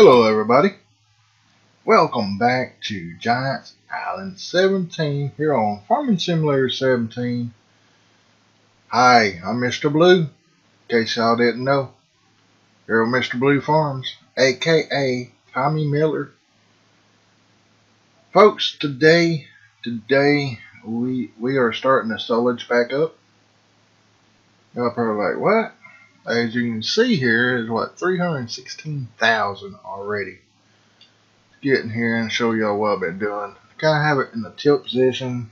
Hello everybody. Welcome back to Giants Island 17 here on Farming Simulator 17. Hi, I'm Mr. Blue. In case y'all didn't know. Here on Mr. Blue Farms, aka Tommy Miller. Folks, today today we we are starting the silage back up. Y'all probably like, what? As you can see here is what 316,000 already. Get in here and show y'all what I've been doing. Kind of have it in the tilt position.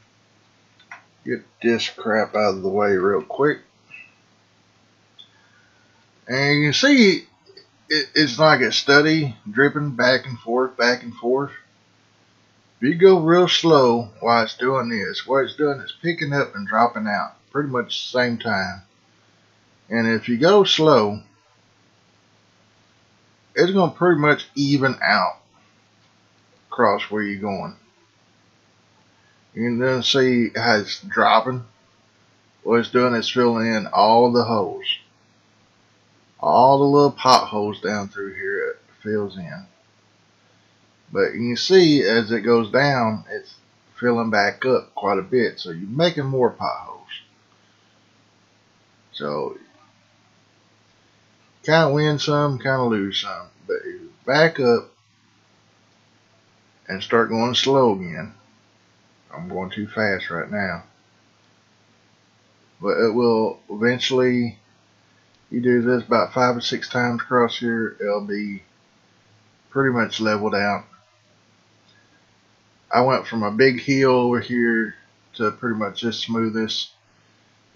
Get this crap out of the way real quick. And you can see it, it's like a study dripping back and forth, back and forth. If you go real slow while it's doing this, what it's doing is picking up and dropping out pretty much the same time. And if you go slow, it's going to pretty much even out across where you're going. You can then see how it's dropping. What it's doing is filling in all the holes. All the little potholes down through here it fills in. But you can see as it goes down, it's filling back up quite a bit. So you're making more potholes. So kind of win some, kind of lose some. But back up and start going slow again, I'm going too fast right now. But it will eventually, you do this about five or six times across here, it'll be pretty much leveled out. I went from a big hill over here to pretty much just smoothest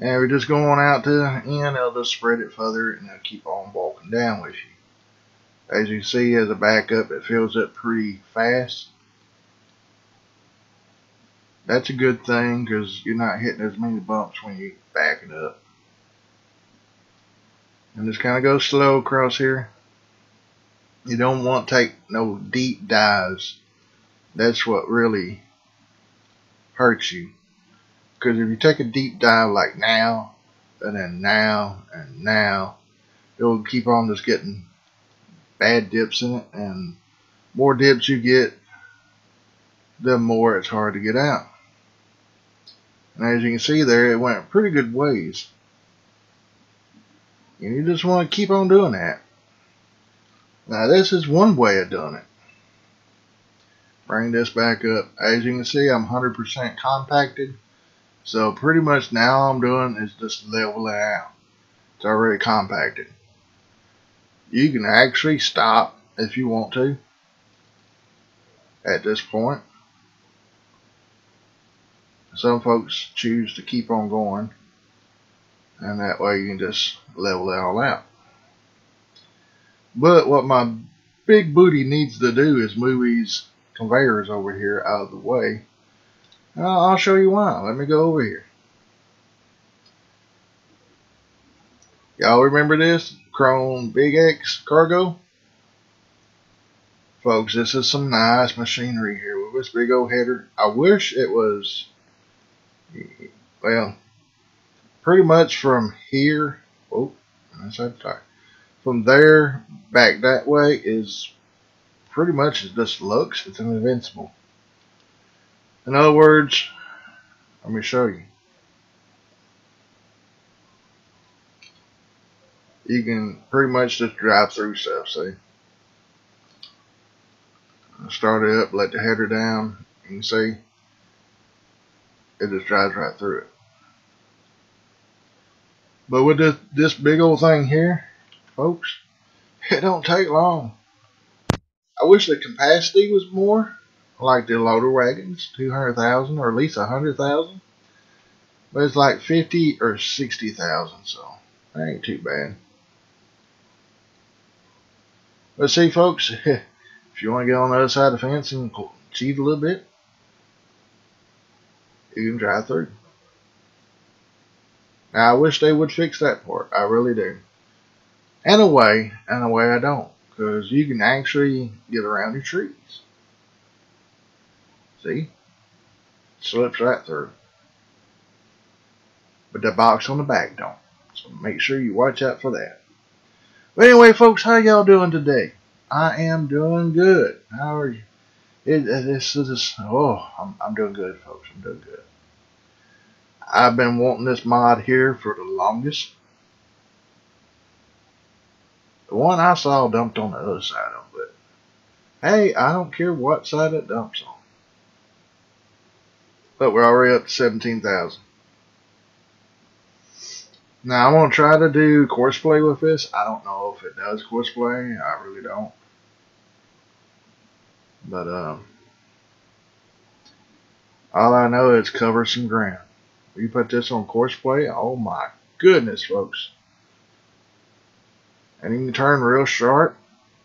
and we're just going out to the end, it'll just spread it further and it'll keep on walking down with you. As you see, as a backup, it fills up pretty fast. That's a good thing because you're not hitting as many bumps when you're backing up. And just kind of go slow across here. You don't want to take no deep dives. That's what really hurts you. Because if you take a deep dive like now, and then now, and now, it'll keep on just getting bad dips in it. And more dips you get, the more it's hard to get out. And as you can see there, it went pretty good ways. And you just want to keep on doing that. Now this is one way of doing it. Bring this back up. As you can see, I'm 100% compacted. So pretty much now I'm doing is just level it out. It's already compacted. You can actually stop if you want to at this point. Some folks choose to keep on going and that way you can just level it all out. But what my big booty needs to do is move these conveyors over here out of the way I'll show you why. Let me go over here. Y'all remember this? Krone Big X cargo? Folks, this is some nice machinery here with this big old header. I wish it was, well, pretty much from here, oh, that's that tire. From there back that way is pretty much just looks, it's an invincible. In other words, let me show you. You can pretty much just drive through stuff, see? Start it up, let the header down, you can see it just drives right through it. But with this, this big old thing here, folks, it don't take long. I wish the capacity was more, like the loader wagons, 200,000 or at least 100,000. But it's like 50 or 60,000, so that ain't too bad. But see, folks, if you want to get on the other side of the fence and cheat a little bit, you can drive through. Now, I wish they would fix that part. I really do. And a way, and a way I don't. Because you can actually get around your trees. See? Slips right through. But the box on the back don't. So make sure you watch out for that. But anyway, folks, how y'all doing today? I am doing good. How are you? It, it, this is oh, I'm I'm doing good, folks. I'm doing good. I've been wanting this mod here for the longest. The one I saw dumped on the other side of it. Hey, I don't care what side it dumps on. But we're already up to 17,000. Now I'm gonna try to do courseplay with this. I don't know if it does courseplay. I really don't. But um, all I know is cover some ground. You put this on courseplay. Oh my goodness, folks! And you can turn real sharp,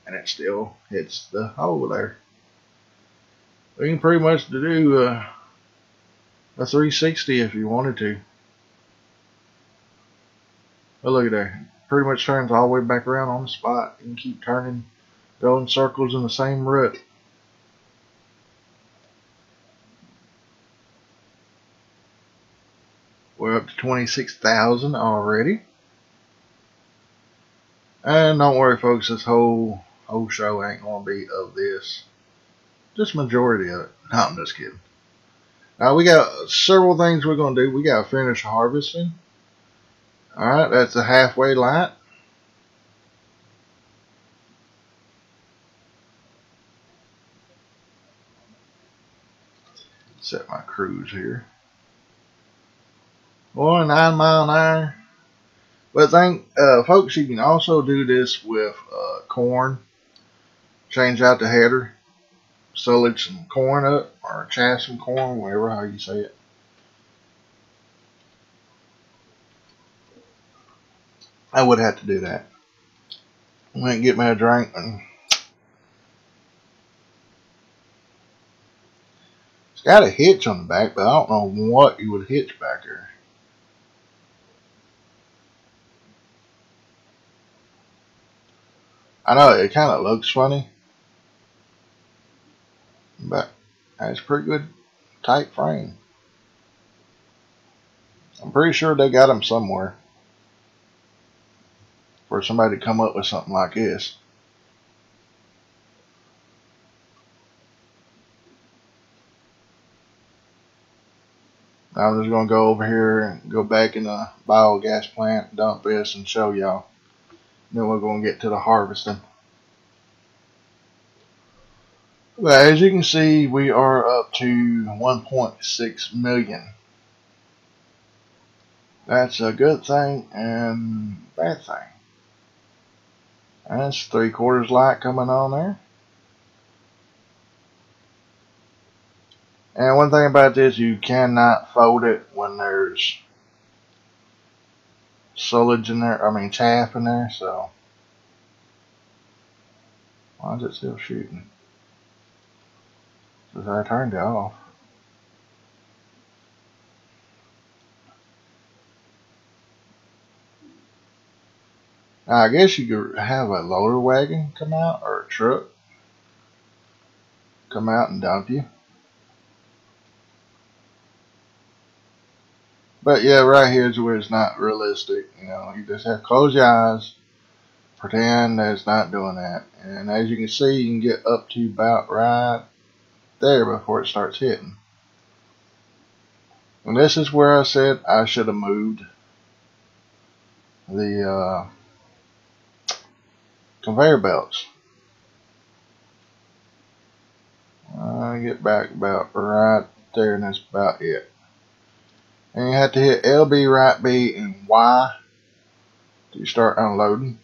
and it still hits the hole there. You can pretty much do uh, a 360 if you wanted to. But look at that. Pretty much turns all the way back around on the spot. and keep turning, going circles in the same rut. We're up to 26,000 already. And don't worry folks, this whole whole show ain't gonna be of this. Just majority of it. No, I'm just kidding. Now we got several things we're gonna do. We gotta finish harvesting. Alright, that's a halfway light. Set my cruise here. Boy, nine mile an hour. But think, uh, folks, you can also do this with uh, corn. Change out the header. Silage some corn up, or chaff some corn, whatever how you say it. I would have to do that. Went and get me a drink and it's got a hitch on the back, but I don't know what you would hitch back there. I know it kind of looks funny, but it's pretty good tight frame. I'm pretty sure they got them somewhere for somebody to come up with something like this. I'm just going to go over here and go back in the biogas plant, dump this, and show y'all. Then we're going to get to the harvesting. But as you can see, we are up to 1.6 million. That's a good thing and bad thing. That's three quarters light coming on there. And one thing about this, you cannot fold it when there's silage in there, I mean chaff in there, so. Why is it still shooting? Because I turned it off. Now, I guess you could have a loader wagon come out or a truck come out and dump you. But yeah, right here is where it's not realistic. You know, you just have to close your eyes, pretend that it's not doing that. And as you can see, you can get up to about right there before it starts hitting. And this is where I said I should have moved the uh, conveyor belts. I get back about right there and that's about it. And you have to hit LB, right B, and Y to start unloading.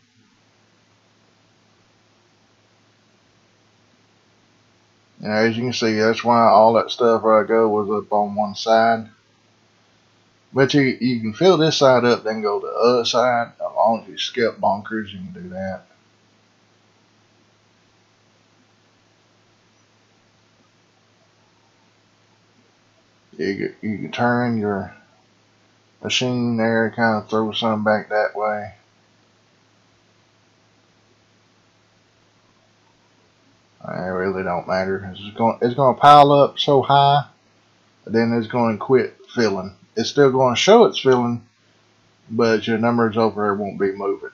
And as you can see, that's why all that stuff I go was up on one side. But you, you can fill this side up, then go to the other side. As long as you skip bunkers, you can do that. you, you can turn your machine there, kind of throw some back that way. It really don't matter. It's going it's going to pile up so high, then it's going to quit filling. It's still going to show it's filling, but your numbers over there won't be moving.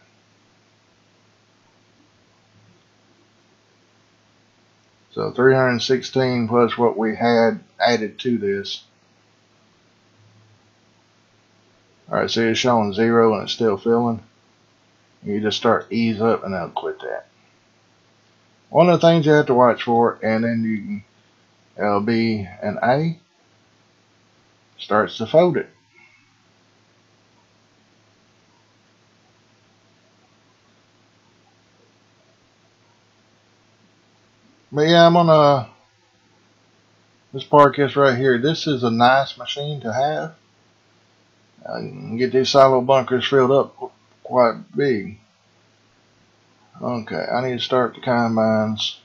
So 316 plus what we had added to this. Alright, see it's showing zero and it's still filling. You just start ease up and it'll quit that. One of the things you have to watch for, and then you can, it'll be an A, starts to fold it. But yeah, I'm gonna this park is right here. This is a nice machine to have. Uh, I can get these silo bunkers filled up quite big. Okay, I need to start the combines.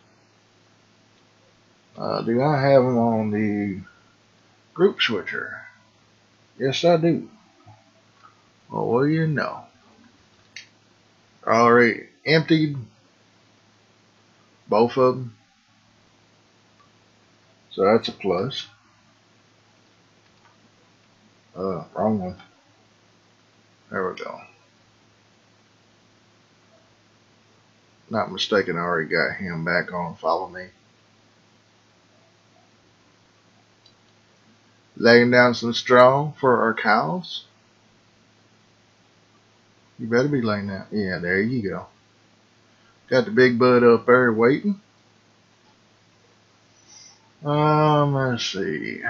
Uh, do I have them on the group switcher? Yes, I do. Well, what do you know? Already emptied both of them. So that's a plus. Uh, wrong one. There we go. Not mistaken, I already got him back on. Follow me. Laying down some straw for our cows. You better be laying down. Yeah, there you go. Got the big bud up there waiting. Um, let's see.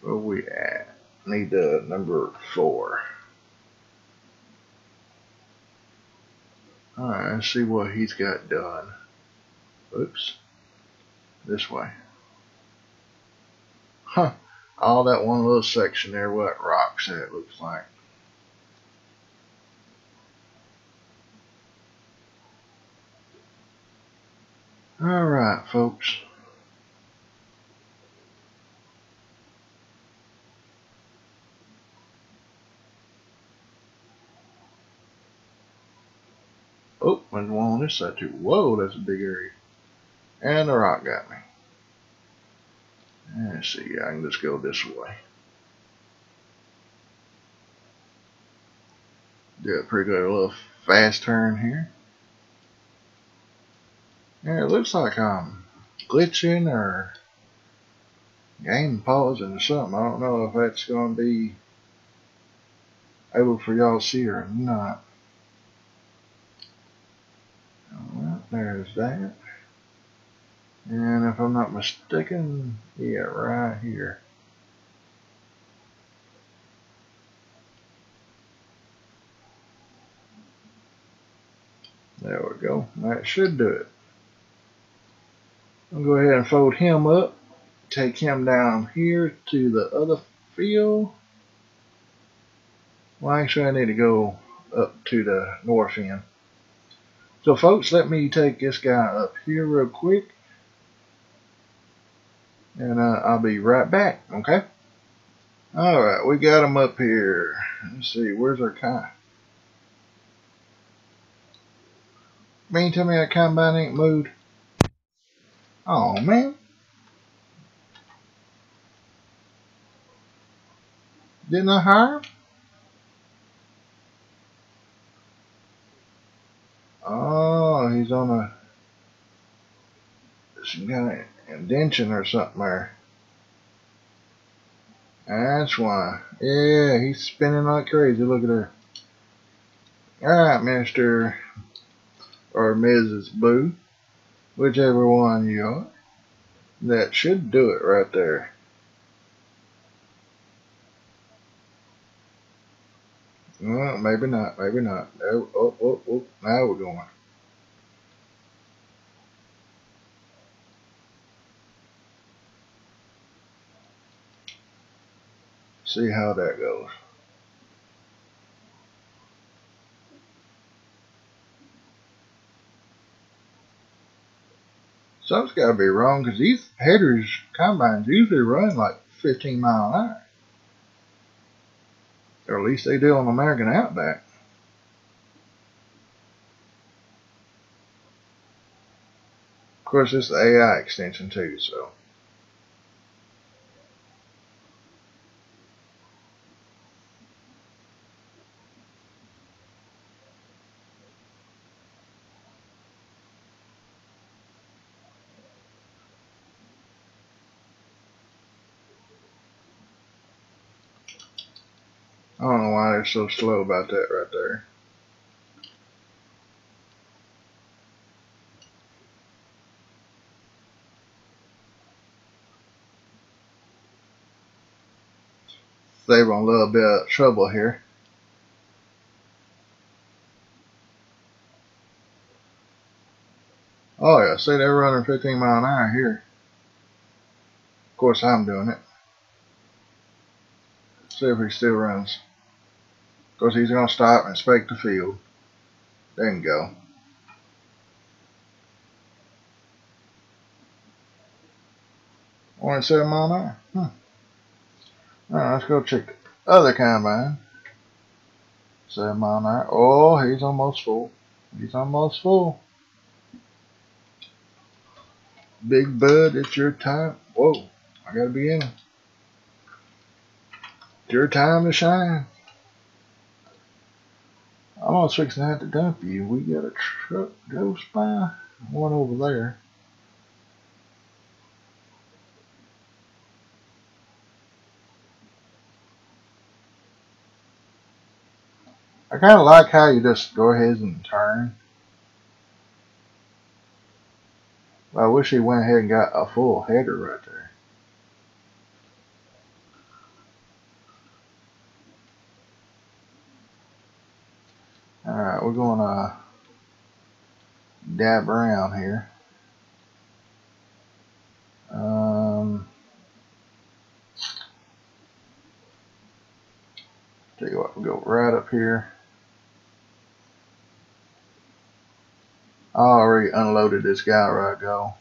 Where we at? Need the number four. Alright, let's see what he's got done. Oops. This way. Huh. All that one little section there, what rocks that looks like. All right, folks. Oh, and one on this side too. Whoa, that's a big area. And the rock got me. Let's see, I can just go this way. Do a pretty good little fast turn here. Yeah, it looks like I'm glitching or game pausing or something. I don't know if that's going to be able for y'all to see or not. Alright, there's that. And if I'm not mistaken, yeah, right here. There we go. That should do it. I'll go ahead and fold him up. Take him down here to the other field. Well, actually, I need to go up to the north end. So, folks, let me take this guy up here real quick. And uh, I'll be right back, okay? Alright, we got him up here. Let's see, where's our kind? Mean tell me that combine ain't moved? Oh man. Didn't I hire Oh, he's on a some kind of indention or something there. That's why. Yeah, he's spinning like crazy. Look at her. Alright, Mr. or Mrs. Boo whichever one you are. That should do it right there. Well, maybe not, maybe not. Oh, oh, oh, oh, now we're going. See how that goes. Something's got to be wrong because these headers combines usually run like 15 mile an hour. Or at least they do on American Outback. Of course, it's the AI extension too, so. I don't know why they're so slow about that right there. Save on a little bit of trouble here. Oh yeah, see they're running 15 mile an hour here. Of course I'm doing it. See if he still runs. Course he's gonna stop and inspect the field. There you go. Only seven mile an hour. Hmm. Alright, let's go check the other combine. Seven mile an hour. Oh, he's almost full. He's almost full. Big Bud, it's your time. Whoa, I gotta be in. It's your time to shine. I'm almost fixing to to dump you. We got a truck goes by. One over there. I kind of like how you just go ahead and turn. I wish he went ahead and got a full header right there. Alright, we're going to dab around here. Um, tell you what, we'll go right up here. I already unloaded this guy right go.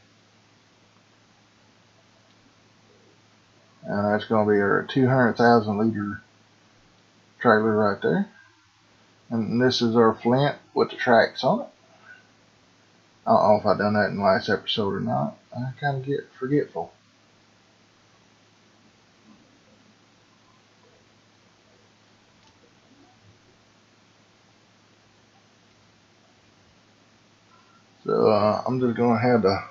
And that's going to be our 200,000 liter trailer right there. And this is our Flint with the tracks on it. I don't know if I done that in the last episode or not. I kind of get forgetful. So uh, I'm just going to have to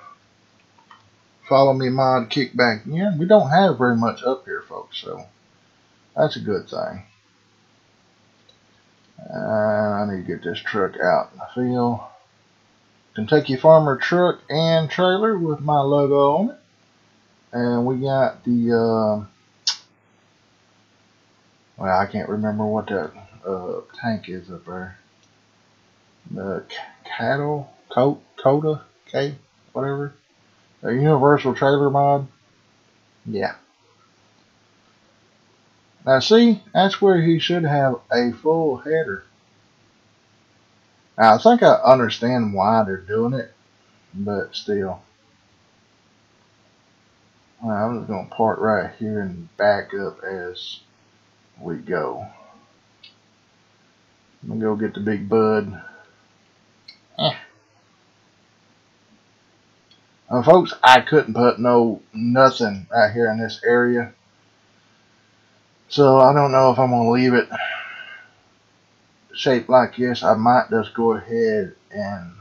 follow me mod kick back in. We don't have very much up here, folks, so that's a good thing. Uh, I need to get this truck out in the field. Kentucky Farmer truck and trailer with my logo on it. And we got the, uh, well, I can't remember what that uh, tank is up there. The cattle Coat, Coda, K, whatever. A universal trailer mod. Yeah. Now see, that's where he should have a full header. Now I think I understand why they're doing it, but still. I'm just going to park right here and back up as we go. I'm going to go get the big bud. Eh. Folks, I couldn't put no nothing right here in this area. So I don't know if I'm going to leave it shaped like this. I might just go ahead and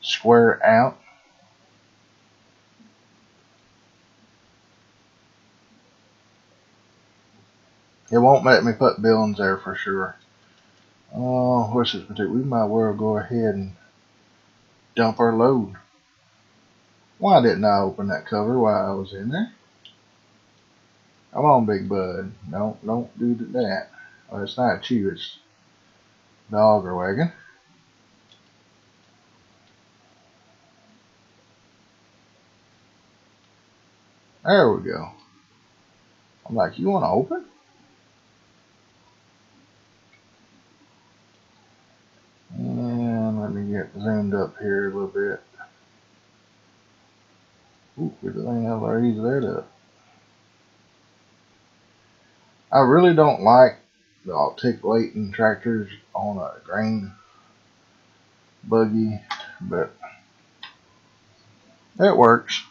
square out. It won't let me put buildings there for sure. Oh, what's this? We might well go ahead and dump our load. Why didn't I open that cover while I was in there? Come on, Big Bud. Don't, don't do that. Well, it's not you, it's the auger wagon. There we go. I'm like, you want to open? And let me get zoomed up here a little bit. Ooh, everything else already there to. I really don't like the articulating tractors on a grain buggy, but it works.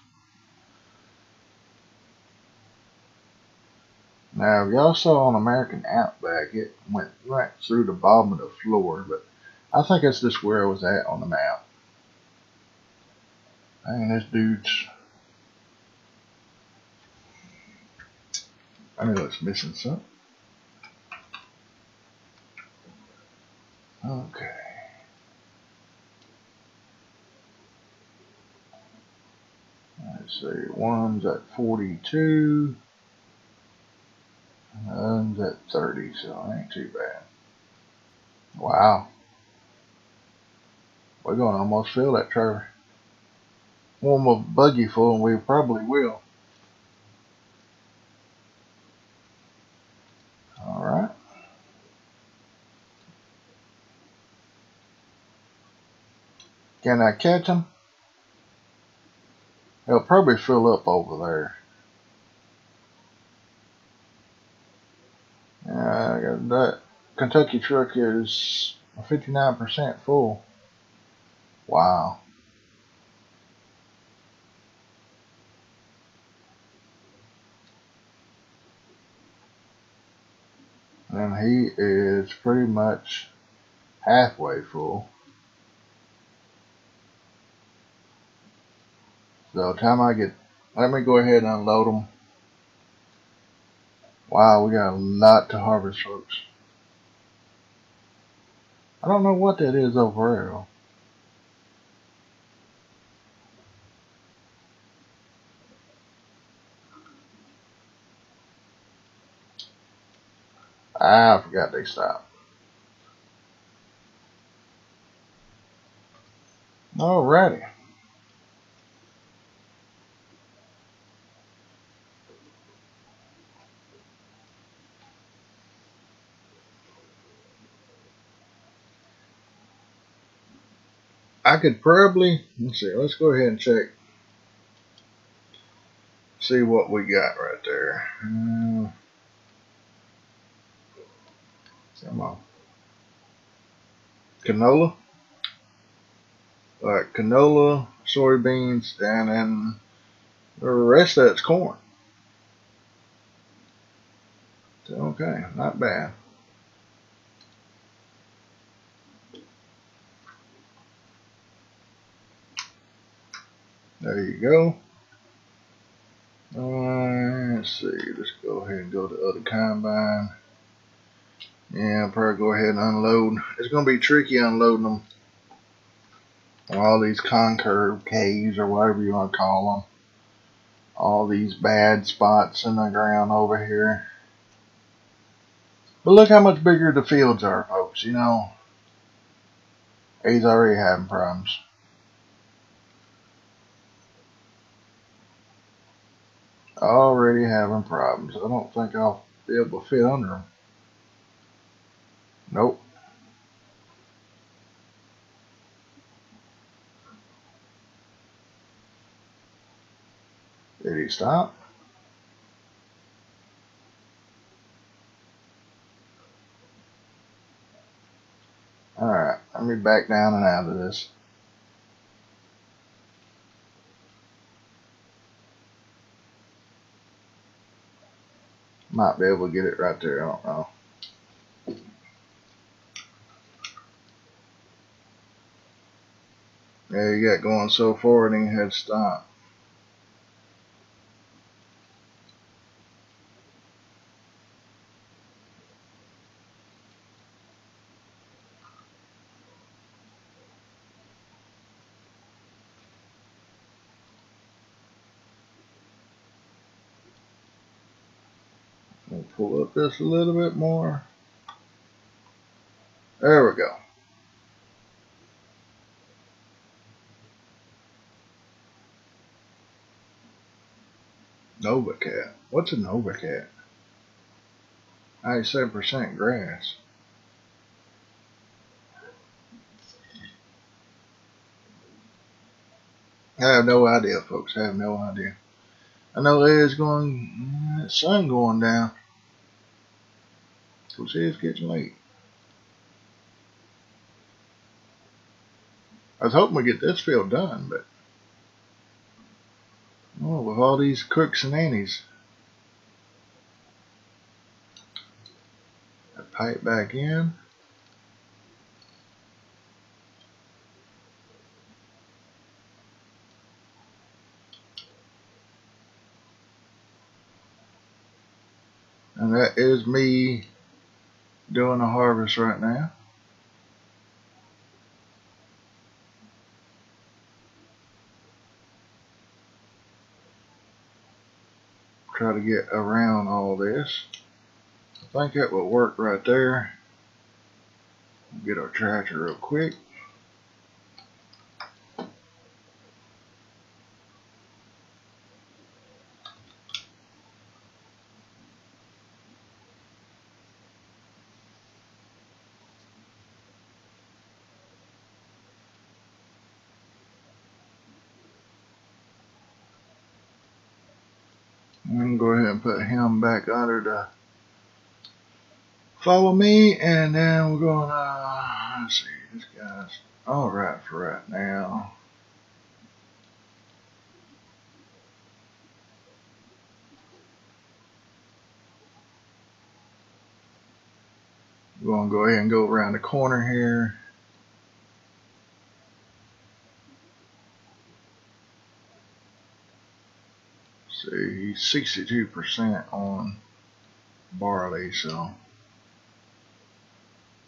Now, y'all saw on American Outback, it went right through the bottom of the floor, but I think that's just where I was at on the map. Dang, this dude's I know it's missing something. Okay. Let's see, one's at 42, one's at 30, so ain't too bad. Wow. We're going to almost fill that trailer. One more buggy full, and we probably will. All right. Can I catch them? It'll probably fill up over there. Uh, yeah, that Kentucky truck is 59% full. Wow. And he is pretty much halfway full. So time I get, let me go ahead and unload them. Wow, we got a lot to harvest, folks. I don't know what that is over there. Ah, I forgot they stopped. Alrighty. I could probably, let's see, let's go ahead and check. See what we got right there. Uh, come on. Canola. Like canola, soybeans, and then the rest of it's corn. Okay, not bad. There you go. Uh, let's see. Let's go ahead and go to other combine. Yeah, I'll probably go ahead and unload. It's going to be tricky unloading them. All these concurve caves or whatever you want to call them. All these bad spots in the ground over here. But look how much bigger the fields are, folks. You know, he's already having problems. Already having problems. I don't think I'll be able to fit under them. Nope. Did he stop? Alright, let me back down and out of this. Might be able to get it right there. I don't know. Yeah, you got going so forward and you had to stop. We'll pull up this a little bit more. There we go. NovaCat. What's a NovaCat? 97% grass. I have no idea, folks. I have no idea. I know there's going, sun going down. So see, it's getting late. I was hoping we get this field done, but oh, with all these cooks and nannies. I Pipe back in. And that is me doing a harvest right now. Try to get around all this. I think that will work right there. Get our tractor real quick. Back under the follow me and then we're going to let's see this guy's all right for right now. We're going to go ahead and go around the corner here see he's 62% on barley so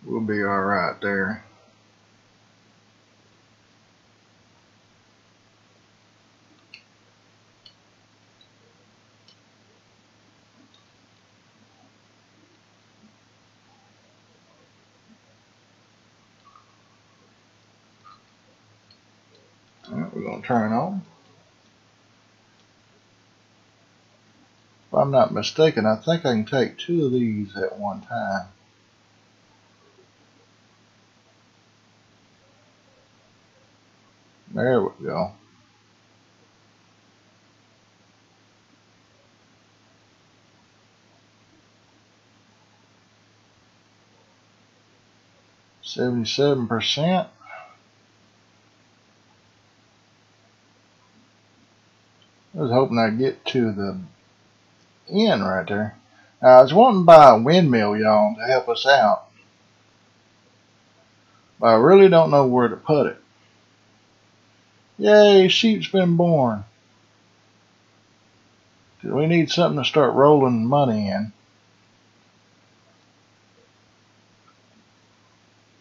we'll be all right there. Alright, we're going to turn on. I'm not mistaken, I think I can take two of these at one time. There we go. Seventy-seven percent. I was hoping I'd get to the end right there. Now, I was wanting to buy a windmill, y'all, to help us out. But I really don't know where to put it. Yay, sheep's been born. We need something to start rolling money in.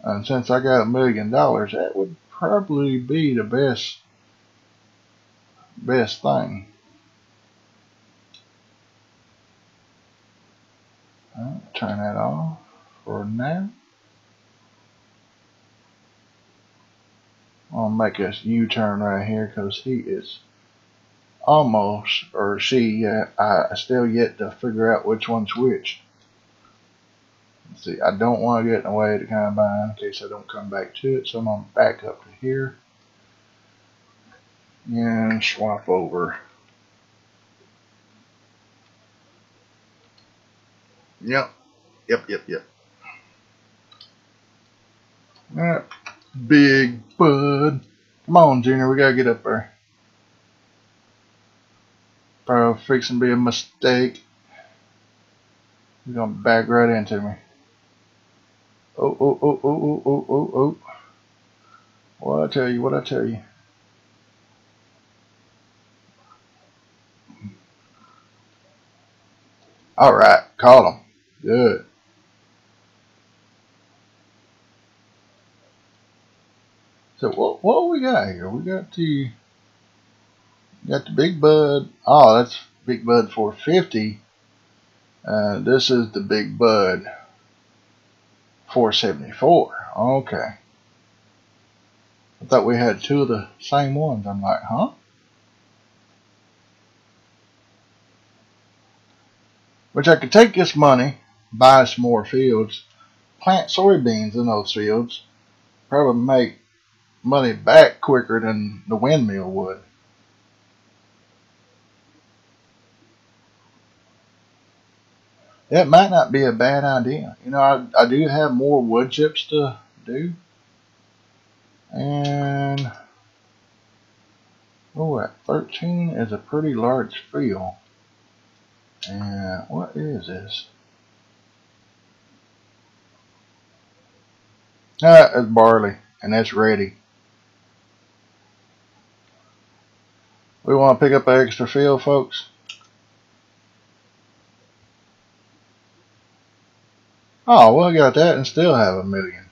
And since I got a million dollars, that would probably be the best best thing. Turn that off for now. I'll make a U-turn right here because he is almost, or she, uh, I still yet to figure out which one's which. Let's see, I don't want to get in the way of the combine in case I don't come back to it, so I'm going to back up to here and swap over. Yep, yep, yep, yep. All right. Big bud. Come on, Junior, we gotta get up there. Probably fixing to be a mistake. He's gonna back right into me. Oh, oh, oh, oh, oh, oh, oh, oh. What I tell you, what I tell you. All right, call him. Good. So what what we got here? We got the got the Big Bud. Oh, that's Big Bud 450. Uh, this is the Big Bud 474. Okay. I thought we had two of the same ones. I'm like, huh? Which I could take this money, buy some more fields, plant soybeans in those fields, probably make money back quicker than the windmill would. It might not be a bad idea. You know, I, I do have more wood chips to do. And, oh, at 13 is a pretty large field. And what is this? Ah, it's barley, and that's ready. We want to pick up an extra field, folks. Oh, well, I got that and still have a million.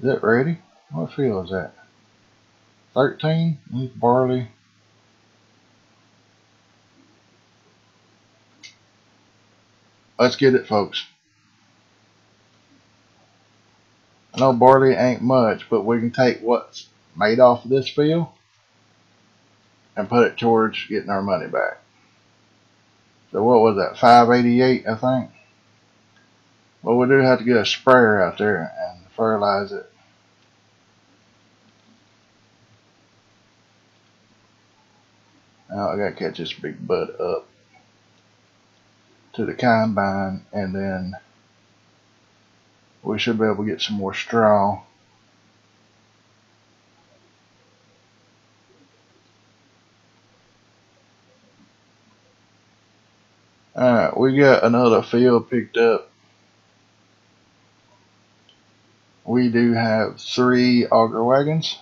Is it ready? What field is that? 13, barley. Let's get it, folks. I know barley ain't much, but we can take what's made off of this field and put it towards getting our money back. So what was that, 588, I think? Well, we do have to get a sprayer out there and fertilize it. Now I gotta catch this big bud up to the combine and then we should be able to get some more straw. Alright, we got another field picked up. We do have three auger wagons.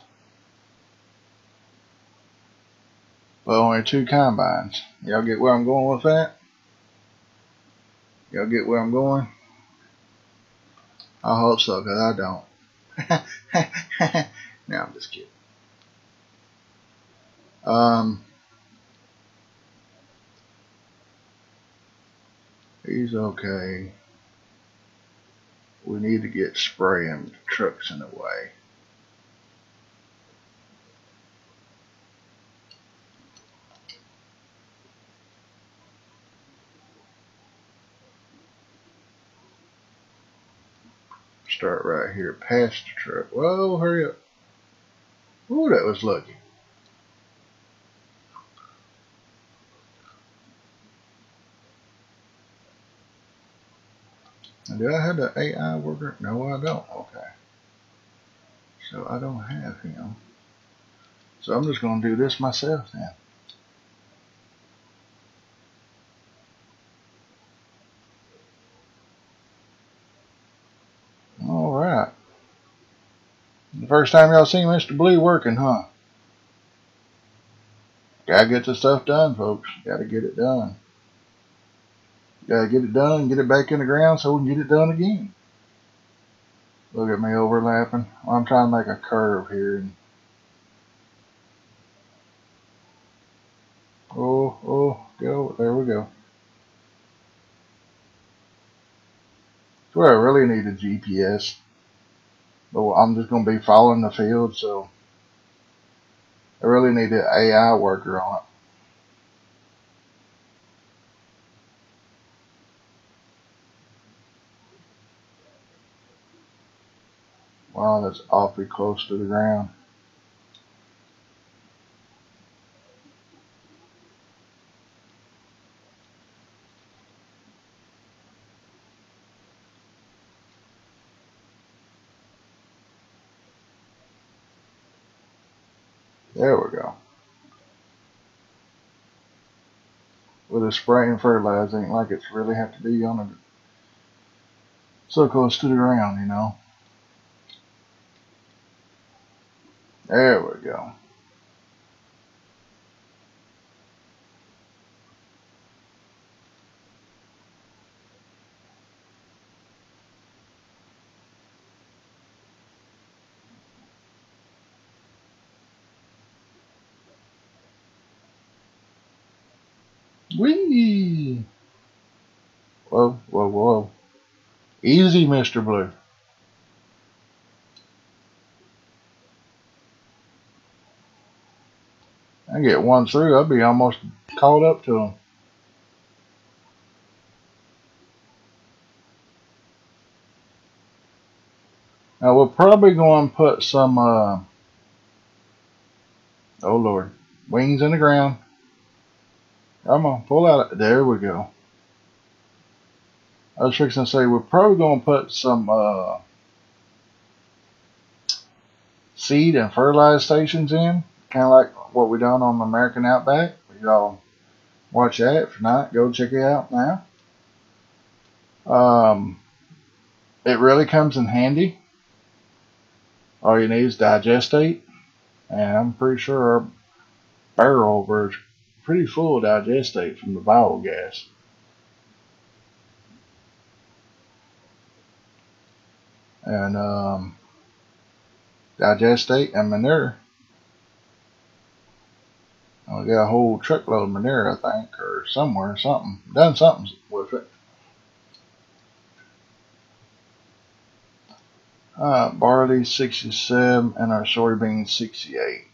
But only two combines. Y'all get where I'm going with that? Y'all get where I'm going? I hope so, because I don't. no, I'm just kidding. Um, he's okay. We need to get spraying trucks in the way. Start right here past the truck. Whoa, hurry up. Ooh, that was lucky. Do I have the AI worker? No, I don't. Okay. So I don't have him. So I'm just going to do this myself then. The first time y'all seen Mr. Blue working, huh? Gotta get the stuff done, folks. Gotta get it done. Gotta get it done, get it back in the ground so we can get it done again. Look at me overlapping. I'm trying to make a curve here. And oh, oh, go. There we go. That's where I really need a GPS. I'm just going to be following the field, so I really need an AI worker on it. Wow, that's awfully close to the ground. There we go. Spray and fertilizer, ain't like it's really have to be on a so close to the ground, you know. There we go. Whee! Whoa, whoa, whoa. Easy, Mr. Blue. I get one through, I'd be almost caught up to him. Now we're probably going to put some, uh, oh Lord, wings in the ground. Come on, pull out. There we go. I was fixing to say we're probably going to put some uh, seed and fertilizer stations in, kind of like what we done on the American Outback. Y'all watch that. If not, go check it out now. Um, it really comes in handy. All you need is digestate, and I'm pretty sure our barrel version pretty full digestate from the biogas. And um, digestate and manure. I got a whole truckload of manure, I think, or somewhere, something. Done something with it. Uh, barley 67 and our soybeans 68.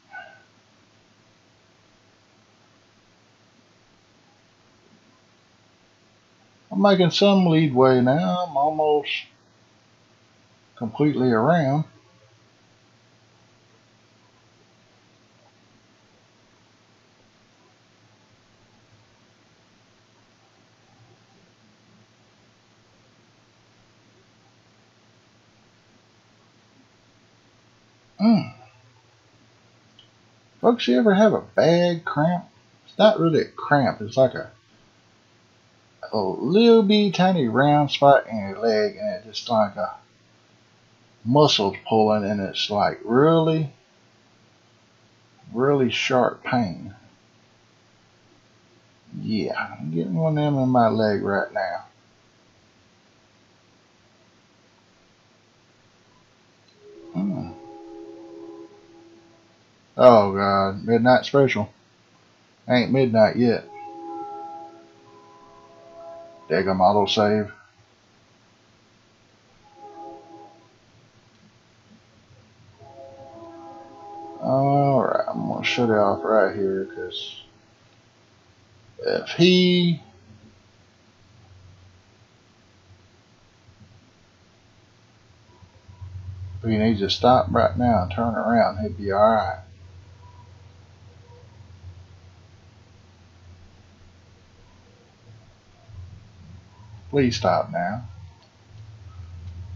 I'm making some leadway now. I'm almost completely around. Mm. Folks, you ever have a bad cramp? It's not really a cramp. It's like a a little bitty tiny round spot in your leg, and it's just like a muscles pulling, and it's like really, really sharp pain. Yeah, I'm getting one of them in my leg right now. Hmm. Oh god, midnight special. Ain't midnight yet. Daggum auto save. Alright, I'm gonna shut it off right here because if he if he needs to stop right now and turn around, he'd be alright. Please stop now.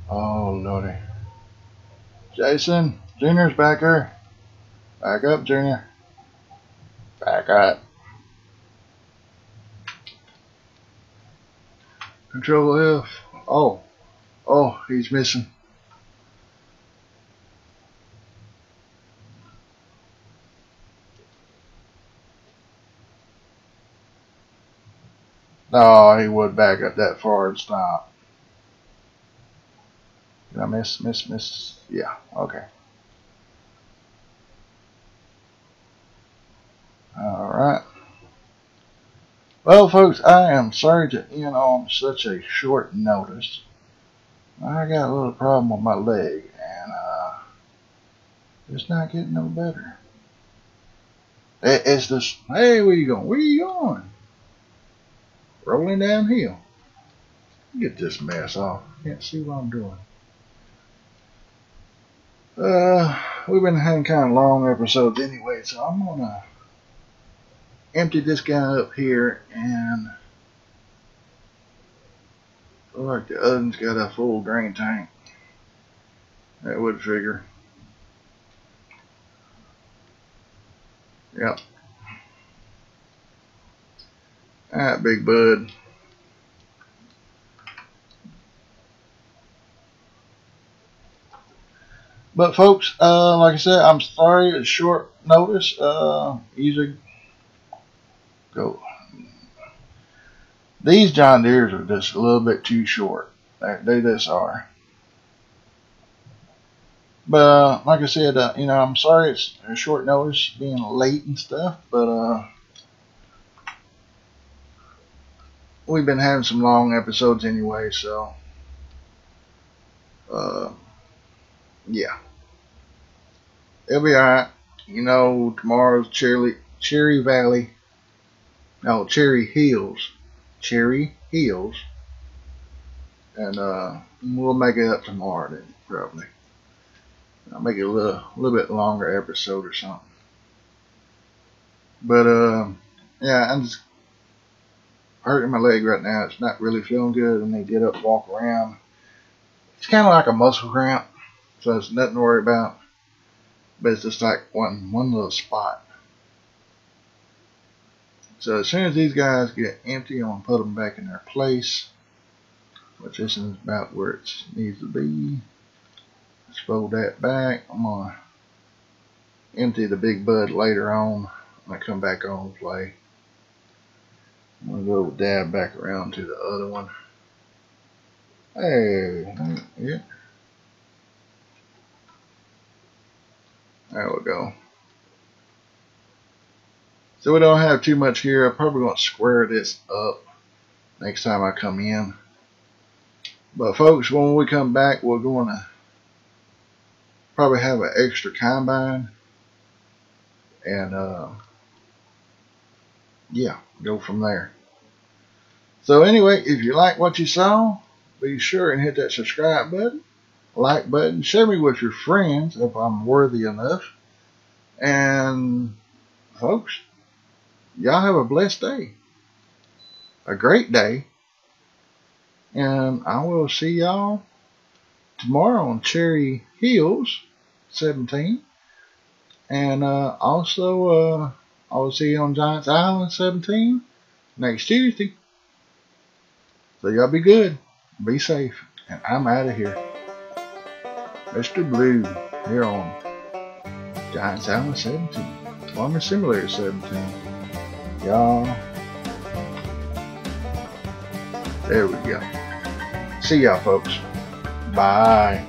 Oh, lordy. Jason, Junior's back here. Back up, Junior. Back up. Control F. Oh. Oh, he's missing. Oh, he would back up that far and stop. Did I miss, miss, miss? Yeah, okay. Alright. Well, folks, I am sorry to end on such a short notice. I got a little problem with my leg, and uh, it's not getting no better. It's just, hey, where you going? Where you going? Rolling downhill. Get this mess off. Can't see what I'm doing. Uh, we've been having kind of long episodes anyway, so I'm gonna empty this guy up here and look like the oven's got a full grain tank. That would figure. Yep, Alright, big bud. But folks, uh, like I said, I'm sorry it's short notice. Uh, easy go. These John Deeres are just a little bit too short. They, they just are. But uh, like I said, uh, you know, I'm sorry it's short notice being late and stuff. But uh, we've been having some long episodes anyway, so uh, yeah, it'll be alright. You know, tomorrow's Cherry Cherry Valley, no Cherry Hills, Cherry Hills, and uh, we'll make it up tomorrow then probably. I'll make it a little, a little bit longer episode or something. But uh, yeah, I'm just hurting my leg right now. It's not really feeling good. And they get up, walk around. It's kind of like a muscle cramp, so it's nothing to worry about. But it's just like one one little spot. So as soon as these guys get empty, I'm gonna put them back in their place. Which this is about where it needs to be. Let's fold that back. I'm gonna empty the big bud later on when I come back on play. I'm gonna go dab back around to the other one. Hey, yeah. There we go. So we don't have too much here. I'm probably going to square this up next time I come in. But folks, when we come back, we're going to probably have an extra combine. And, uh, yeah, go from there. So anyway, if you like what you saw, be sure and hit that subscribe button, like button, share me with your friends if I'm worthy enough. And folks, y'all have a blessed day. A great day. And I will see y'all tomorrow on Cherry Hills 17. And uh, also, uh, I will see you on Giants Island 17 next Tuesday. So y'all be good. Be safe. And I'm out of here. Mr. Blue here on Giants Island 17. Farmer Simulator 17. Y'all. There we go. See y'all folks. Bye.